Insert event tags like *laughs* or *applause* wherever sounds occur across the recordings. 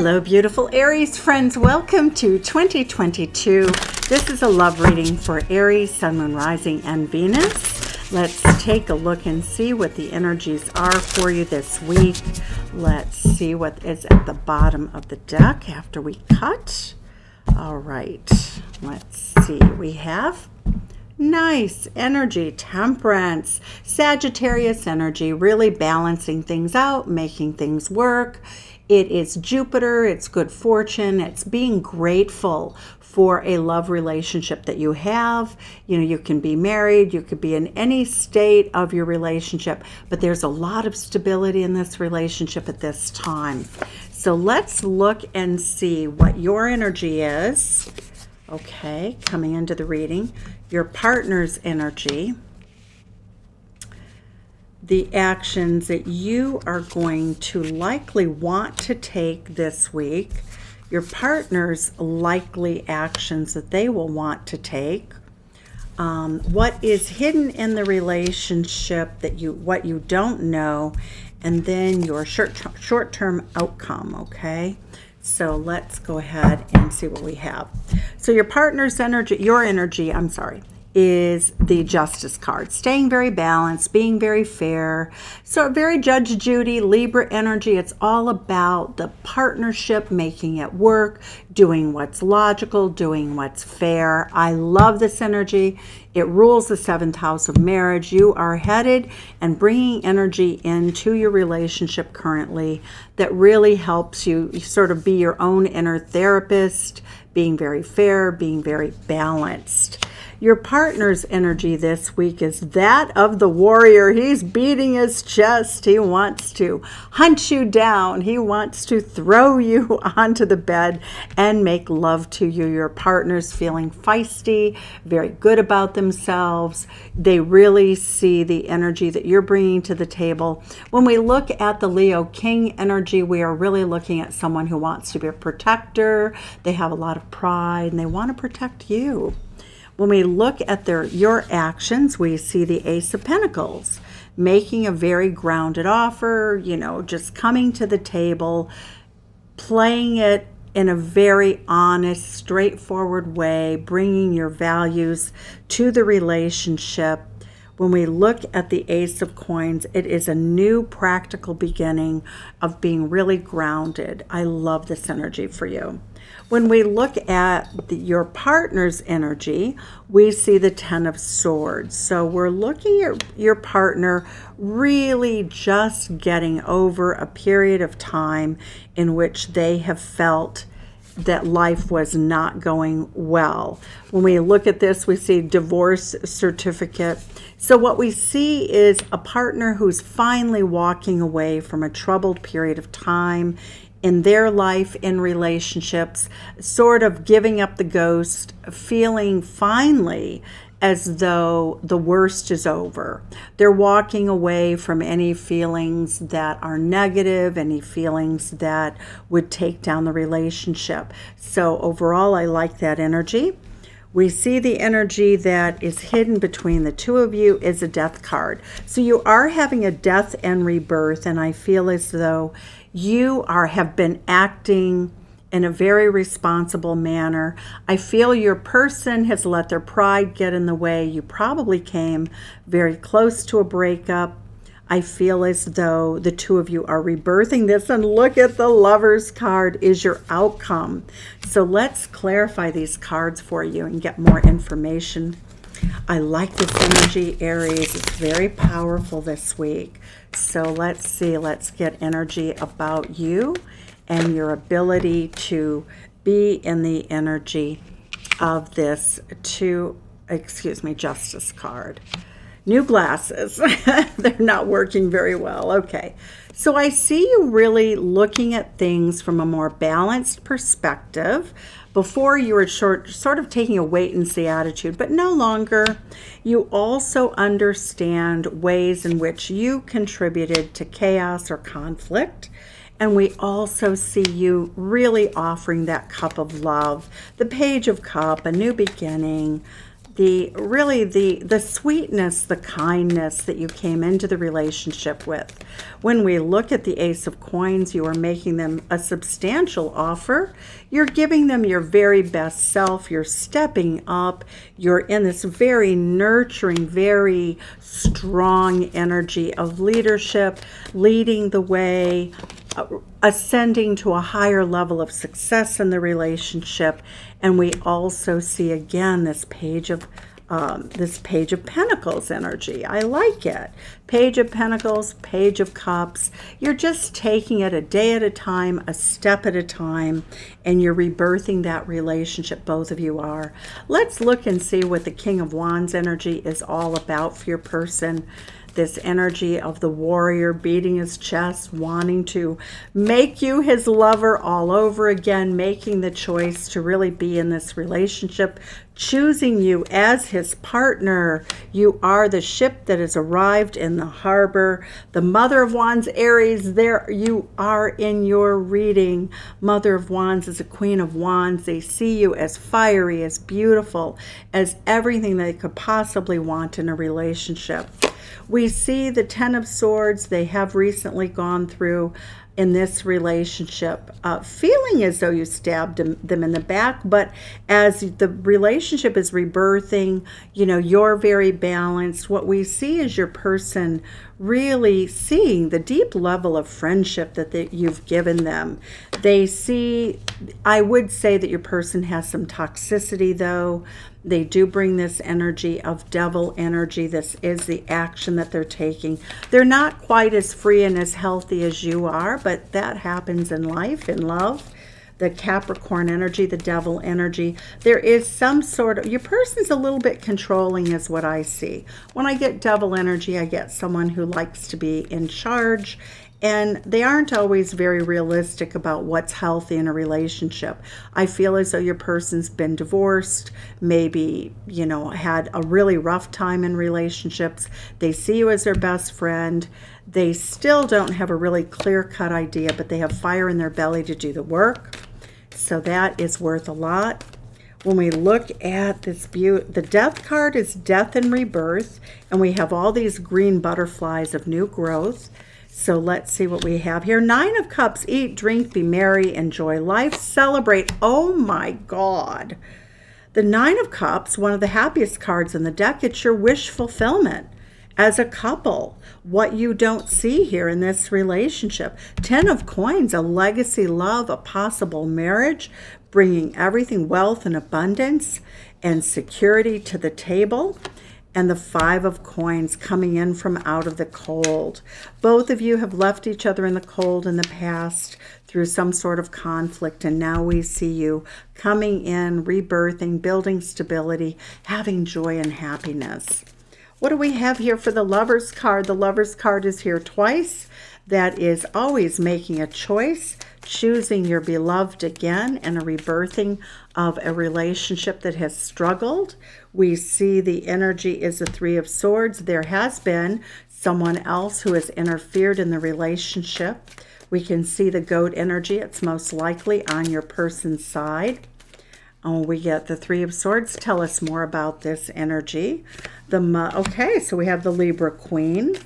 Hello, beautiful Aries friends. Welcome to 2022. This is a love reading for Aries, Sun, Moon, Rising, and Venus. Let's take a look and see what the energies are for you this week. Let's see what is at the bottom of the deck after we cut. All right, let's see. We have Nice energy, temperance, Sagittarius energy, really balancing things out, making things work. It is Jupiter, it's good fortune, it's being grateful for a love relationship that you have. You know, you can be married, you could be in any state of your relationship, but there's a lot of stability in this relationship at this time. So let's look and see what your energy is okay, coming into the reading, your partner's energy, the actions that you are going to likely want to take this week, your partner's likely actions that they will want to take, um, what is hidden in the relationship that you what you don't know, and then your short short term outcome. Okay, so let's go ahead and see what we have. So your partner's energy, your energy, I'm sorry, is the justice card. Staying very balanced, being very fair. So very Judge Judy, Libra energy. It's all about the partnership, making it work, doing what's logical, doing what's fair. I love this energy. It rules the seventh house of marriage. You are headed and bringing energy into your relationship currently that really helps you sort of be your own inner therapist, being very fair, being very balanced. Your partner's energy this week is that of the warrior. He's beating his chest. He wants to hunt you down. He wants to throw *laughs* you onto the bed and make love to you. Your partner's feeling feisty, very good about themselves. They really see the energy that you're bringing to the table. When we look at the Leo King energy, we are really looking at someone who wants to be a protector. They have a lot of pride and they want to protect you. When we look at their your actions, we see the Ace of Pentacles, making a very grounded offer, you know, just coming to the table, playing it in a very honest, straightforward way, bringing your values to the relationship. When we look at the Ace of Coins, it is a new practical beginning of being really grounded. I love this energy for you. When we look at the, your partner's energy, we see the Ten of Swords. So we're looking at your partner really just getting over a period of time in which they have felt that life was not going well. When we look at this, we see divorce certificate. So what we see is a partner who's finally walking away from a troubled period of time in their life in relationships, sort of giving up the ghost, feeling finally as though the worst is over. They're walking away from any feelings that are negative, any feelings that would take down the relationship. So, overall, I like that energy. We see the energy that is hidden between the two of you is a death card. So you are having a death and rebirth, and I feel as though you are have been acting in a very responsible manner. I feel your person has let their pride get in the way. You probably came very close to a breakup. I feel as though the two of you are rebirthing this. And look at the lover's card is your outcome. So let's clarify these cards for you and get more information. I like this energy, Aries. It's very powerful this week. So let's see. Let's get energy about you and your ability to be in the energy of this two, excuse me, justice card. New glasses. *laughs* They're not working very well. Okay. So I see you really looking at things from a more balanced perspective. Before you were short, sort of taking a wait and see attitude, but no longer. You also understand ways in which you contributed to chaos or conflict. And we also see you really offering that cup of love, the page of cup, a new beginning, the really the the sweetness the kindness that you came into the relationship with. When we look at the ace of coins you are making them a substantial offer. You're giving them your very best self. You're stepping up. You're in this very nurturing very strong energy of leadership leading the way ascending to a higher level of success in the relationship. And we also see again this page of um, this page of pentacles energy. I like it. Page of pentacles, page of cups. You're just taking it a day at a time, a step at a time, and you're rebirthing that relationship. Both of you are. Let's look and see what the King of Wands energy is all about for your person this energy of the warrior beating his chest, wanting to make you his lover all over again, making the choice to really be in this relationship, choosing you as his partner. You are the ship that has arrived in the harbor. The Mother of Wands, Aries, there you are in your reading. Mother of Wands is a Queen of Wands. They see you as fiery, as beautiful, as everything they could possibly want in a relationship. We see the Ten of Swords, they have recently gone through in this relationship, uh, feeling as though you stabbed them, them in the back. But as the relationship is rebirthing, you know, you're very balanced. What we see is your person really seeing the deep level of friendship that they, you've given them. They see, I would say that your person has some toxicity though. They do bring this energy of devil energy. This is the action that they're taking. They're not quite as free and as healthy as you are, but that happens in life, in love the Capricorn energy, the devil energy. There is some sort of, your person's a little bit controlling is what I see. When I get devil energy, I get someone who likes to be in charge and they aren't always very realistic about what's healthy in a relationship. I feel as though your person's been divorced, maybe, you know, had a really rough time in relationships. They see you as their best friend. They still don't have a really clear cut idea, but they have fire in their belly to do the work. So that is worth a lot. When we look at this beauty, the death card is death and rebirth, and we have all these green butterflies of new growth. So let's see what we have here. Nine of Cups, eat, drink, be merry, enjoy life, celebrate. Oh my God. The Nine of Cups, one of the happiest cards in the deck, it's your wish fulfillment as a couple, what you don't see here in this relationship. Ten of Coins, a legacy love, a possible marriage, bringing everything, wealth and abundance and security to the table and the Five of Coins coming in from out of the cold. Both of you have left each other in the cold in the past through some sort of conflict, and now we see you coming in, rebirthing, building stability, having joy and happiness. What do we have here for the Lover's card? The Lover's card is here twice. That is always making a choice choosing your beloved again and a rebirthing of a relationship that has struggled. We see the energy is the Three of Swords. There has been someone else who has interfered in the relationship. We can see the goat energy. It's most likely on your person's side. Oh, we get the Three of Swords. Tell us more about this energy. The Okay, so we have the Libra Queen.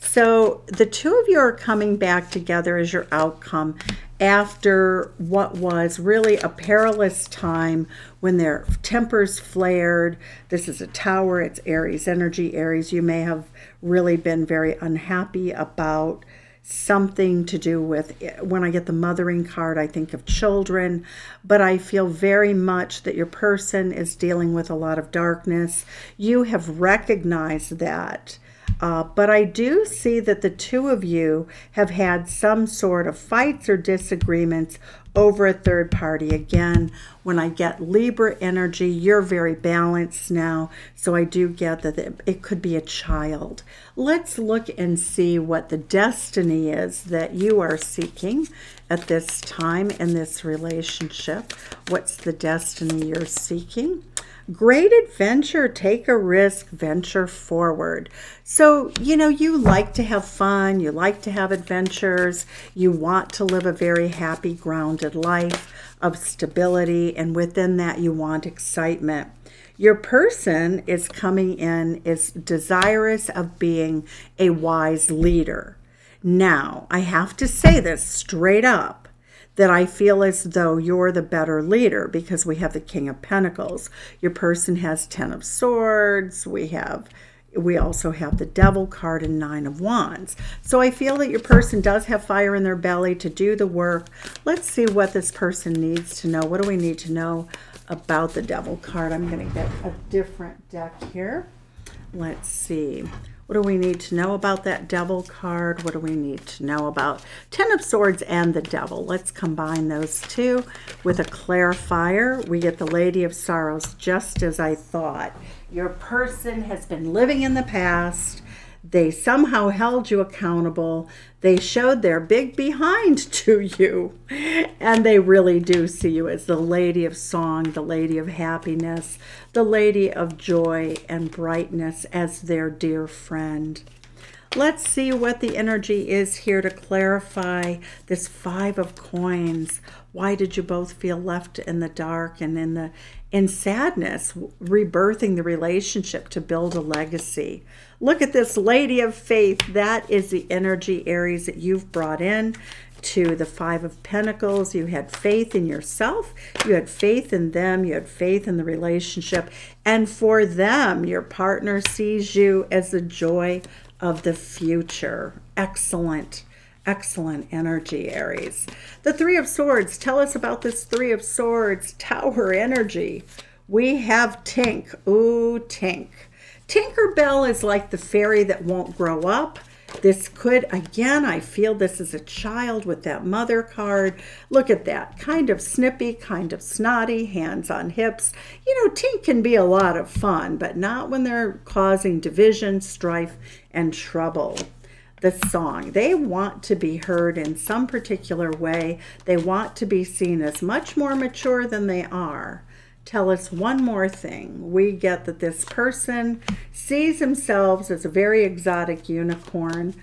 So the two of you are coming back together as your outcome after what was really a perilous time when their tempers flared. This is a tower, it's Aries energy. Aries, you may have really been very unhappy about something to do with when I get the mothering card, I think of children, but I feel very much that your person is dealing with a lot of darkness. You have recognized that uh, but I do see that the two of you have had some sort of fights or disagreements over a third party. Again, when I get Libra energy, you're very balanced now. So I do get that it could be a child. Let's look and see what the destiny is that you are seeking at this time in this relationship. What's the destiny you're seeking? Great adventure, take a risk, venture forward. So, you know, you like to have fun, you like to have adventures, you want to live a very happy, grounded life of stability, and within that, you want excitement. Your person is coming in, is desirous of being a wise leader. Now, I have to say this straight up that I feel as though you're the better leader because we have the King of Pentacles. Your person has Ten of Swords. We have we also have the devil card and nine of wands. So i feel that your person does have fire in their belly to do the work. Let's see what this person needs to know. What do we need to know about the devil card? I'm going to get a different deck here. Let's see what do we need to know about that devil card? What do we need to know about Ten of Swords and the devil? Let's combine those two with a clarifier. We get the Lady of Sorrows, just as I thought. Your person has been living in the past they somehow held you accountable. They showed their big behind *laughs* to you. And they really do see you as the lady of song, the lady of happiness, the lady of joy and brightness as their dear friend. Let's see what the energy is here to clarify this five of coins. Why did you both feel left in the dark and in the in sadness, rebirthing the relationship to build a legacy? Look at this lady of faith. That is the energy, Aries, that you've brought in to the Five of Pentacles. You had faith in yourself, you had faith in them, you had faith in the relationship. And for them, your partner sees you as the joy of the future. Excellent. Excellent energy, Aries. The Three of Swords. Tell us about this Three of Swords Tower energy. We have Tink. Ooh, Tink. Tinkerbell is like the fairy that won't grow up. This could, again, I feel this is a child with that mother card. Look at that. Kind of snippy, kind of snotty, hands on hips. You know, Tink can be a lot of fun, but not when they're causing division, strife, and trouble the song. They want to be heard in some particular way. They want to be seen as much more mature than they are. Tell us one more thing. We get that this person sees themselves as a very exotic unicorn.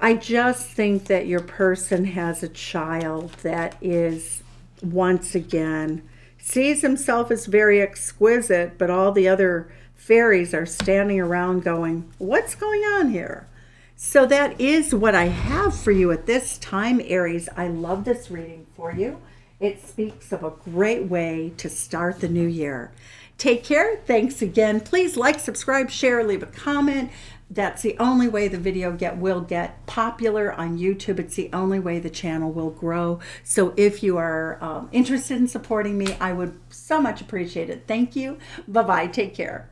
I just think that your person has a child that is, once again, sees himself as very exquisite, but all the other fairies are standing around going, What's going on here? So that is what I have for you at this time, Aries. I love this reading for you. It speaks of a great way to start the new year. Take care. Thanks again. Please like, subscribe, share, leave a comment. That's the only way the video get will get popular on YouTube. It's the only way the channel will grow. So if you are um, interested in supporting me, I would so much appreciate it. Thank you. Bye-bye. Take care.